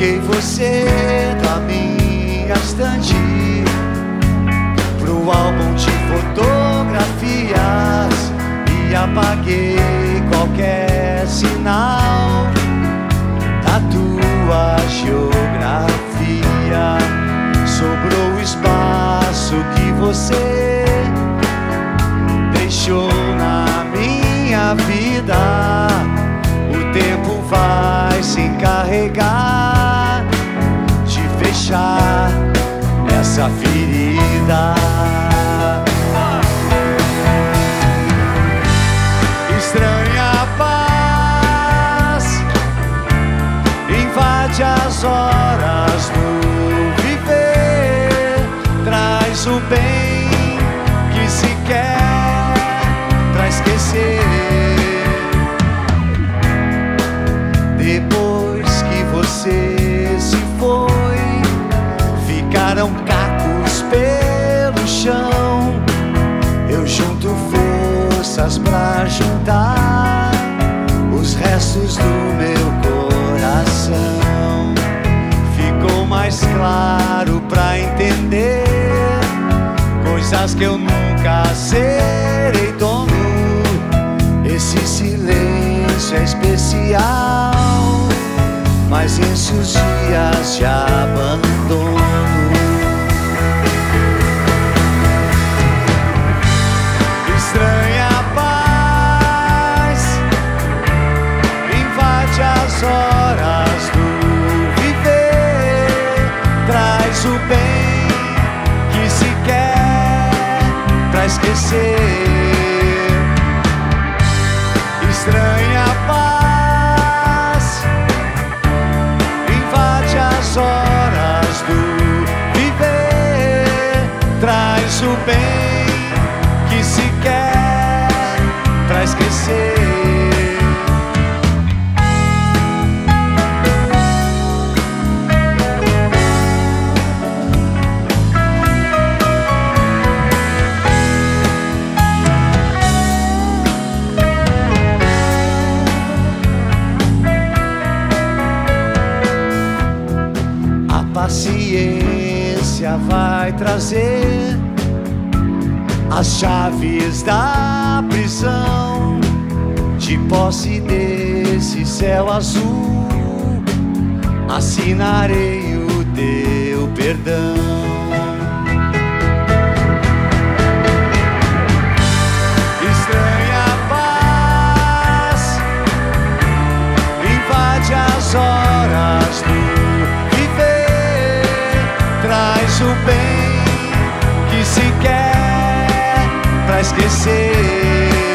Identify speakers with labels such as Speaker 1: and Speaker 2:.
Speaker 1: Troquei você da minha estante pro álbum de fotografias e apaguei qualquer sinal da tua geografia. Sobrou o espaço que você deixou na minha vida. Essa ferida. Estranha paz invade as horas do viver, traz o bem junto forças pra juntar os restos do meu coração. Ficou mais claro pra entender coisas que eu nunca serei dono. Esse silêncio é especial, mas esses dias de abandono. As horas do viver, traz o bem que se quer pra esquecer. Estranha paz invade as horas do viver, traz o bem A paciência vai trazer as chaves da prisão, de posse desse céu azul, assinarei o teu perdão. Esquecer.